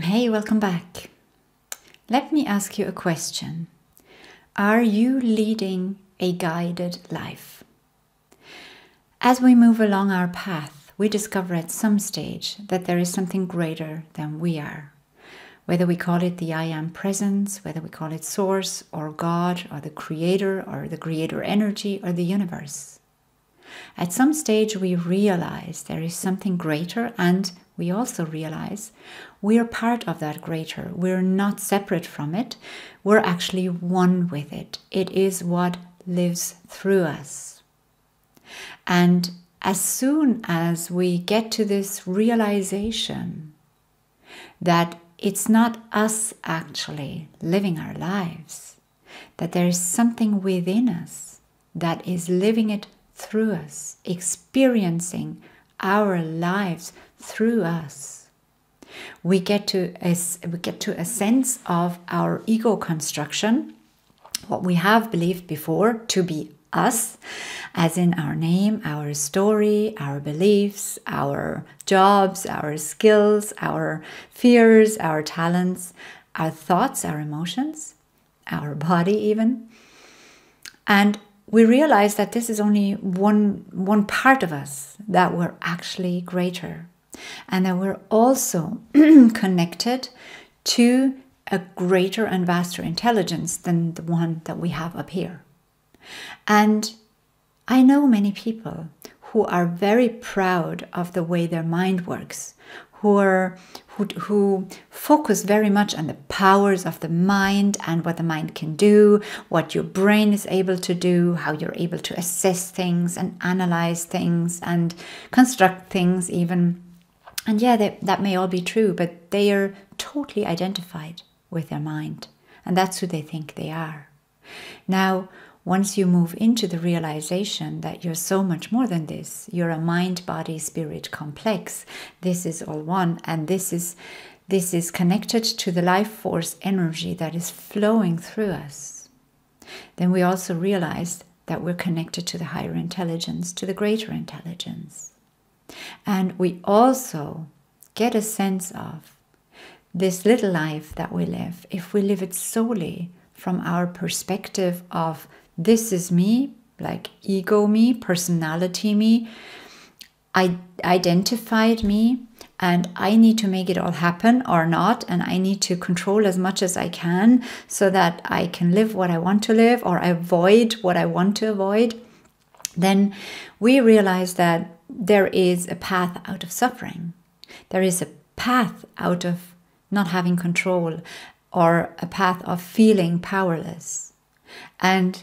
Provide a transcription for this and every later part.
Hey, welcome back. Let me ask you a question. Are you leading a guided life? As we move along our path, we discover at some stage that there is something greater than we are. Whether we call it the I am presence, whether we call it source or God or the creator or the creator energy or the universe. At some stage, we realize there is something greater, and we also realize we are part of that greater. We're not separate from it, we're actually one with it. It is what lives through us. And as soon as we get to this realization that it's not us actually living our lives, that there is something within us that is living it through us, experiencing our lives through us. We get to a, we get to a sense of our ego construction, what we have believed before to be us, as in our name, our story, our beliefs, our jobs, our skills, our fears, our talents, our thoughts, our emotions, our body, even. And we realize that this is only one, one part of us, that we're actually greater, and that we're also connected to a greater and vaster intelligence than the one that we have up here. And I know many people who are very proud of the way their mind works, who are who, who focus very much on the powers of the mind and what the mind can do, what your brain is able to do, how you're able to assess things and analyze things and construct things, even. And yeah, they, that may all be true, but they are totally identified with their mind, and that's who they think they are. Now, once you move into the realization that you're so much more than this, you're a mind body spirit complex. This is all one and this is this is connected to the life force energy that is flowing through us. Then we also realize that we're connected to the higher intelligence, to the greater intelligence. And we also get a sense of this little life that we live, if we live it solely from our perspective of this is me, like ego me, personality me, I identified me, and I need to make it all happen or not, and I need to control as much as I can so that I can live what I want to live or avoid what I want to avoid, then we realize that there is a path out of suffering. There is a path out of not having control or a path of feeling powerless. And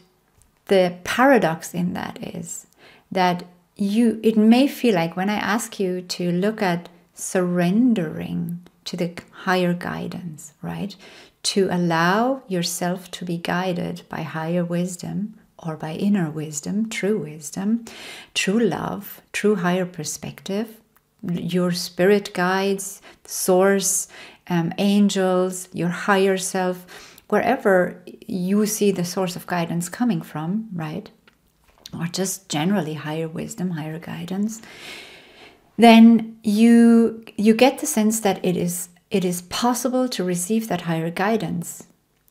the paradox in that is that you it may feel like when i ask you to look at surrendering to the higher guidance right to allow yourself to be guided by higher wisdom or by inner wisdom true wisdom true love true higher perspective your spirit guides source um, angels your higher self wherever you see the source of guidance coming from, right? Or just generally higher wisdom, higher guidance, then you you get the sense that it is it is possible to receive that higher guidance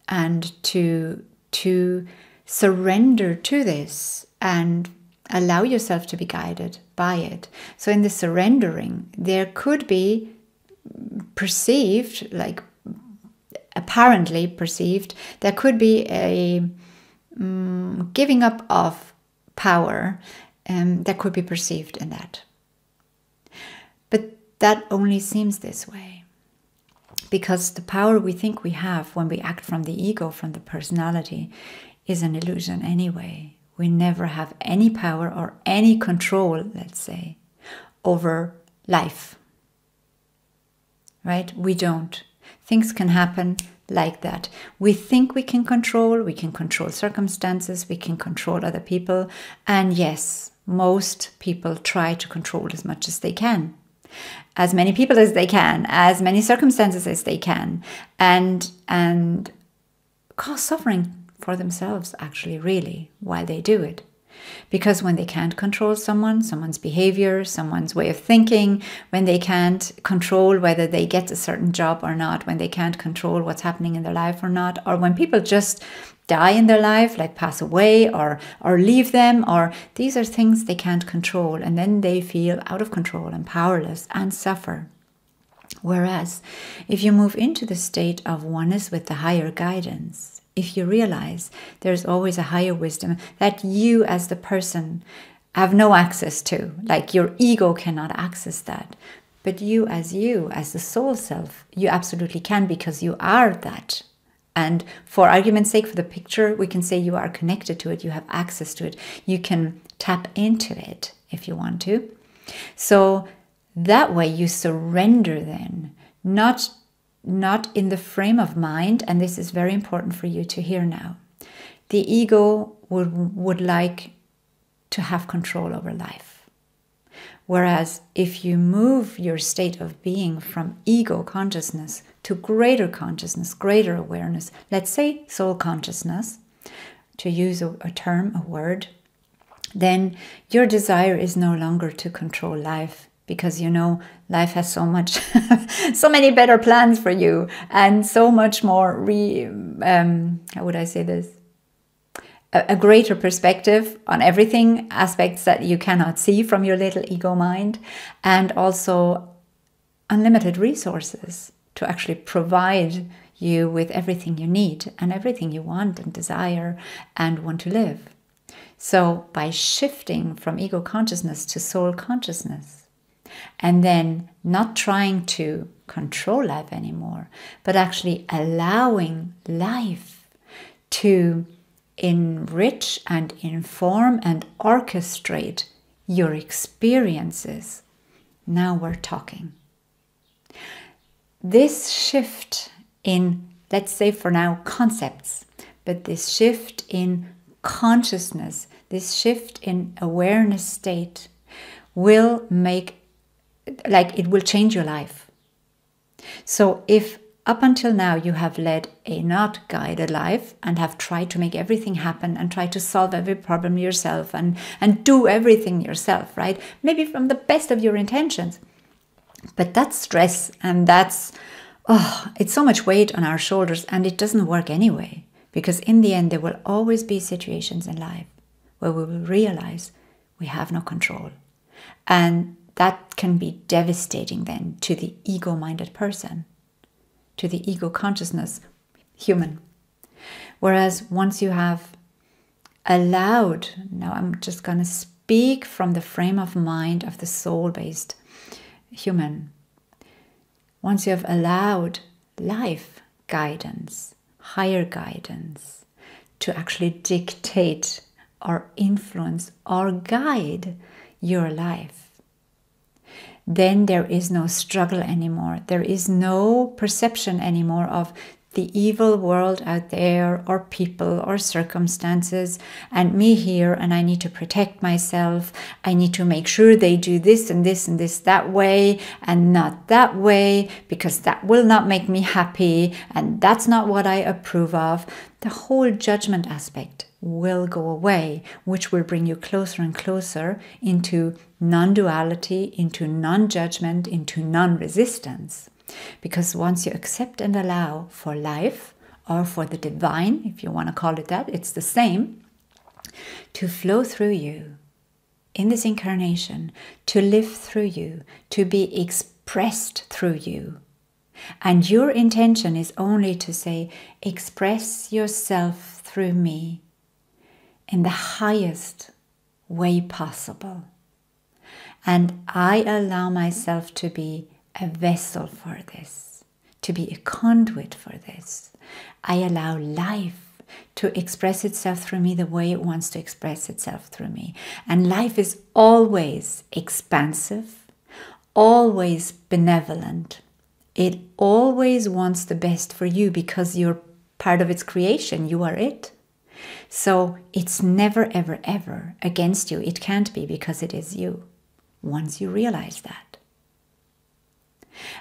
and to to surrender to this and allow yourself to be guided by it. So in the surrendering, there could be perceived like apparently perceived, there could be a um, giving up of power um, that could be perceived in that. But that only seems this way. Because the power we think we have when we act from the ego, from the personality, is an illusion anyway. We never have any power or any control, let's say, over life. Right? We don't. Things can happen like that. We think we can control, we can control circumstances, we can control other people. And yes, most people try to control as much as they can. As many people as they can, as many circumstances as they can, and and cause suffering for themselves actually really while they do it. Because when they can't control someone, someone's behavior, someone's way of thinking, when they can't control whether they get a certain job or not, when they can't control what's happening in their life or not, or when people just die in their life, like pass away or or leave them, or these are things they can't control, and then they feel out of control and powerless and suffer. Whereas if you move into the state of oneness with the higher guidance, if you realize there's always a higher wisdom that you, as the person, have no access to, like your ego cannot access that. But you, as you, as the soul self, you absolutely can because you are that. And for argument's sake, for the picture, we can say you are connected to it, you have access to it, you can tap into it if you want to. So that way you surrender then, not not in the frame of mind, and this is very important for you to hear now. The ego would, would like to have control over life. Whereas if you move your state of being from ego consciousness to greater consciousness, greater awareness, let's say soul consciousness, to use a, a term, a word, then your desire is no longer to control life because you know life has so much so many better plans for you and so much more re um, how would i say this? A, a greater perspective on everything aspects that you cannot see from your little ego mind and also unlimited resources to actually provide you with everything you need and everything you want and desire and want to live. So by shifting from ego consciousness to soul consciousness and then not trying to control life anymore, but actually allowing life to enrich and inform and orchestrate your experiences. Now we're talking. This shift in, let's say for now, concepts, but this shift in consciousness, this shift in awareness state will make like it will change your life. So if up until now you have led a not guided life and have tried to make everything happen and try to solve every problem yourself and and do everything yourself, right? Maybe from the best of your intentions. But that's stress and that's oh, it's so much weight on our shoulders and it doesn't work anyway because in the end there will always be situations in life where we will realize we have no control. And that can be devastating then to the ego minded person, to the ego consciousness human. Whereas once you have allowed, now I'm just going to speak from the frame of mind of the soul based human. Once you have allowed life guidance, higher guidance, to actually dictate or influence or guide your life, then there is no struggle anymore. There is no perception anymore of the evil world out there, or people, or circumstances, and me here, and I need to protect myself. I need to make sure they do this and this and this that way, and not that way, because that will not make me happy, and that's not what I approve of. The whole judgment aspect will go away, which will bring you closer and closer into non duality, into non judgment, into non resistance. Because once you accept and allow for life, or for the divine, if you want to call it that, it's the same, to flow through you in this incarnation, to live through you, to be expressed through you. And your intention is only to say, express yourself through me in the highest way possible. And I allow myself to be a vessel for this, to be a conduit for this. I allow life to express itself through me the way it wants to express itself through me. And life is always expansive, always benevolent. It always wants the best for you because you're part of its creation, you are it. So it's never, ever, ever against you. It can't be because it is you once you realize that.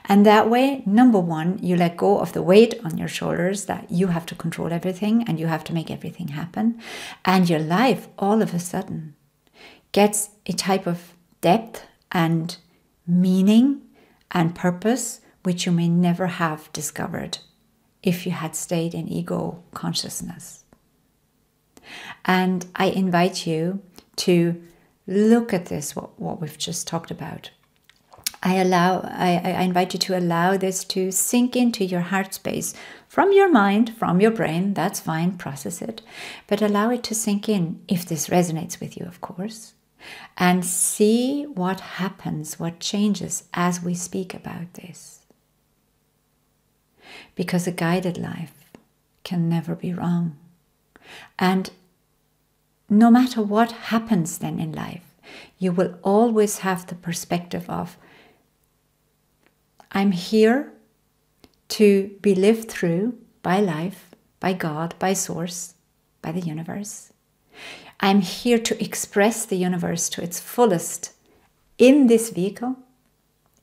And that way, number one, you let go of the weight on your shoulders that you have to control everything and you have to make everything happen. And your life all of a sudden gets a type of depth and meaning and purpose which you may never have discovered if you had stayed in ego consciousness. And I invite you to look at this, what, what we've just talked about. I allow I, I invite you to allow this to sink into your heart space from your mind, from your brain, that's fine, process it, but allow it to sink in if this resonates with you, of course, and see what happens, what changes as we speak about this. Because a guided life can never be wrong. And no matter what happens then in life, you will always have the perspective of I'm here to be lived through by life, by God, by Source, by the universe. I'm here to express the universe to its fullest in this vehicle,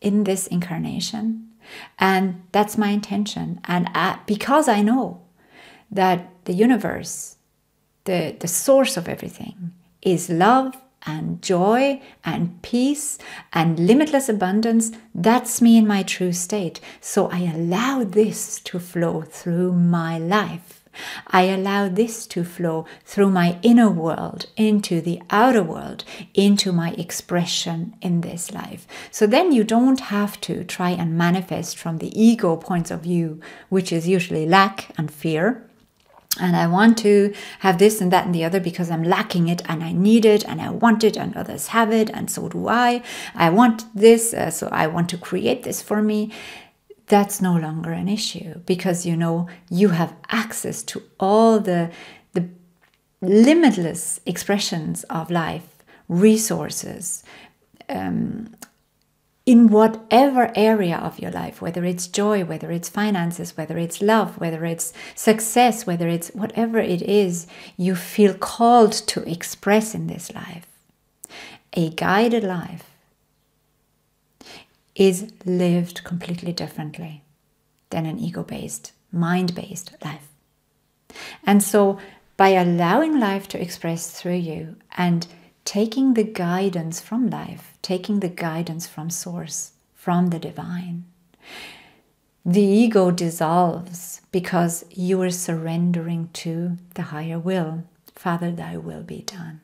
in this incarnation. And that's my intention. And I, because I know that the universe the, the source of everything is love and joy and peace and limitless abundance. That's me in my true state. So I allow this to flow through my life. I allow this to flow through my inner world into the outer world, into my expression in this life. So then you don't have to try and manifest from the ego points of view, which is usually lack and fear and I want to have this and that and the other because I'm lacking it and I need it and I want it and others have it and so do I. I want this, uh, so I want to create this for me. That's no longer an issue because you know you have access to all the the limitless expressions of life, resources, um, in whatever area of your life, whether it's joy, whether it's finances, whether it's love, whether it's success, whether it's whatever it is you feel called to express in this life. A guided life is lived completely differently than an ego based, mind based life. And so, by allowing life to express through you and taking the guidance from life, taking the guidance from source, from the divine. The ego dissolves because you are surrendering to the higher will. Father, thy will be done.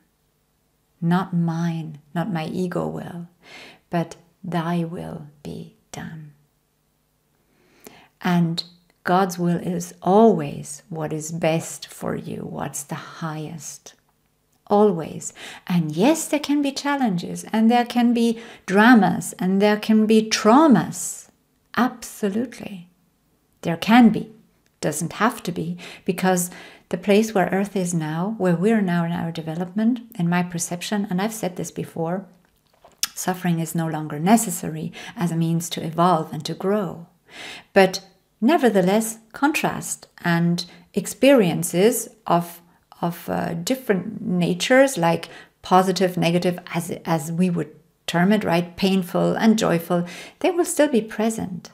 Not mine, not my ego will, but thy will be done. And God's will is always what is best for you, what's the highest always. And yes, there can be challenges and there can be dramas and there can be traumas. Absolutely. There can be. Doesn't have to be because the place where Earth is now, where we're now in our development, in my perception, and I've said this before, suffering is no longer necessary as a means to evolve and to grow. But nevertheless, contrast and experiences of of uh, different natures, like positive, negative, as, as we would term it, right? Painful and joyful, they will still be present.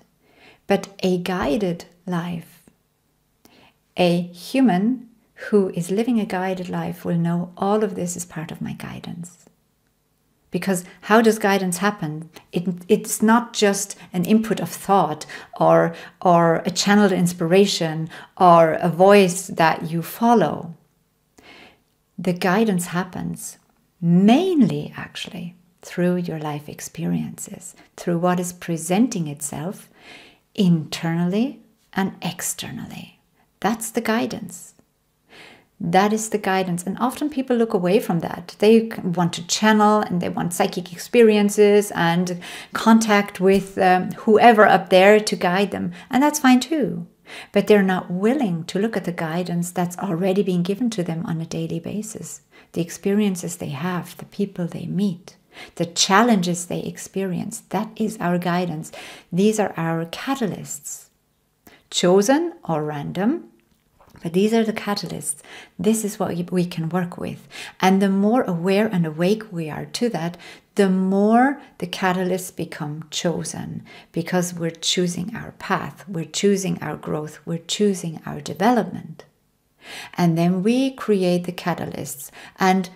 But a guided life, a human who is living a guided life will know all of this is part of my guidance. Because how does guidance happen? It, it's not just an input of thought or, or a channeled inspiration or a voice that you follow the guidance happens mainly actually through your life experiences, through what is presenting itself internally and externally. That's the guidance. That is the guidance. And often people look away from that. They want to channel and they want psychic experiences and contact with um, whoever up there to guide them. And that's fine too but they're not willing to look at the guidance that's already being given to them on a daily basis, the experiences they have, the people they meet, the challenges they experience. That is our guidance. These are our catalysts, chosen or random, But these are the catalysts. This is what we can work with. And the more aware and awake we are to that, the more the catalysts become chosen because we're choosing our path, we're choosing our growth, we're choosing our development. And then we create the catalysts. And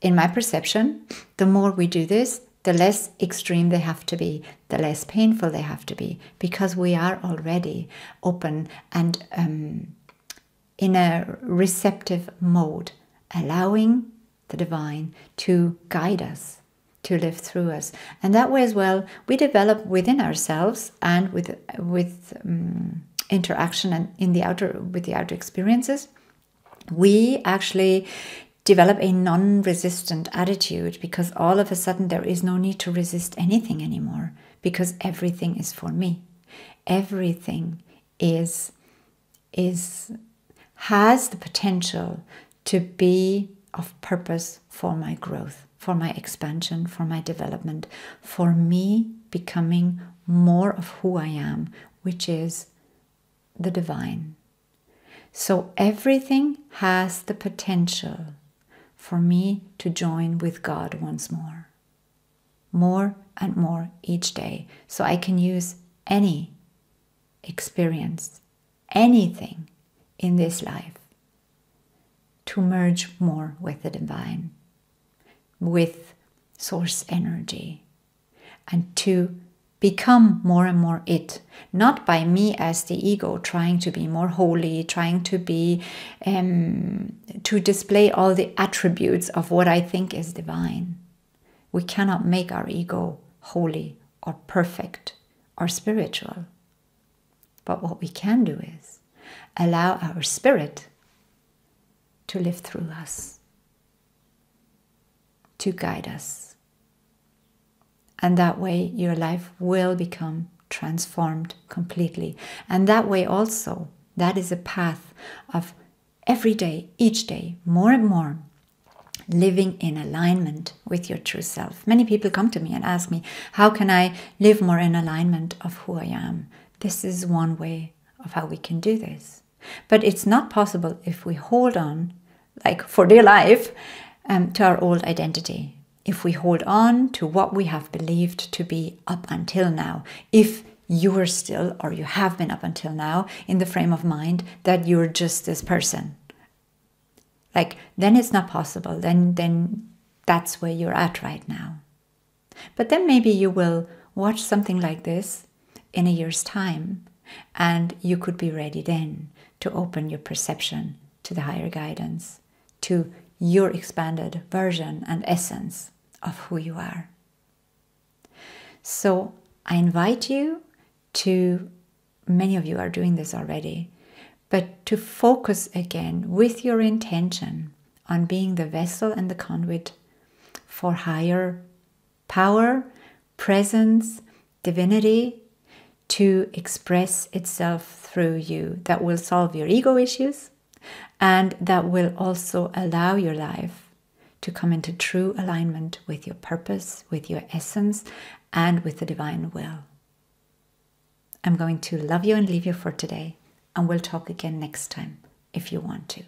in my perception, the more we do this, the less extreme they have to be, the less painful they have to be, because we are already open and um, in a receptive mode, allowing the divine to guide us, to live through us. And that way as well, we develop within ourselves and with, with um, interaction and in the outer, with the outer experiences, we actually develop a non resistant attitude because all of a sudden there is no need to resist anything anymore because everything is for me. Everything is is has the potential to be of purpose for my growth, for my expansion, for my development, for me becoming more of who I am, which is the divine. So everything has the potential for me to join with God once more. More and more each day. So I can use any experience, anything in this life to merge more with the divine, with source energy, and to become more and more it, not by me as the ego trying to be more holy, trying to be, um, to display all the attributes of what I think is divine. We cannot make our ego holy or perfect or spiritual. But what we can do is allow our spirit to live through us, to guide us and that way, your life will become transformed completely. And that way, also, that is a path of every day, each day, more and more living in alignment with your true self. Many people come to me and ask me, How can I live more in alignment of who I am? This is one way of how we can do this. But it's not possible if we hold on, like for dear life, um, to our old identity if we hold on to what we have believed to be up until now, if you are still or you have been up until now in the frame of mind that you're just this person. Like then it's not possible. Then then that's where you're at right now. But then maybe you will watch something like this in a year's time and you could be ready then to open your perception to the higher guidance to your expanded version and essence of who you are. So I invite you to, many of you are doing this already, but to focus again with your intention on being the vessel and the conduit for higher power, presence, divinity to express itself through you that will solve your ego issues and that will also allow your life to come into true alignment with your purpose, with your essence, and with the divine will. I'm going to love you and leave you for today, and we'll talk again next time if you want to.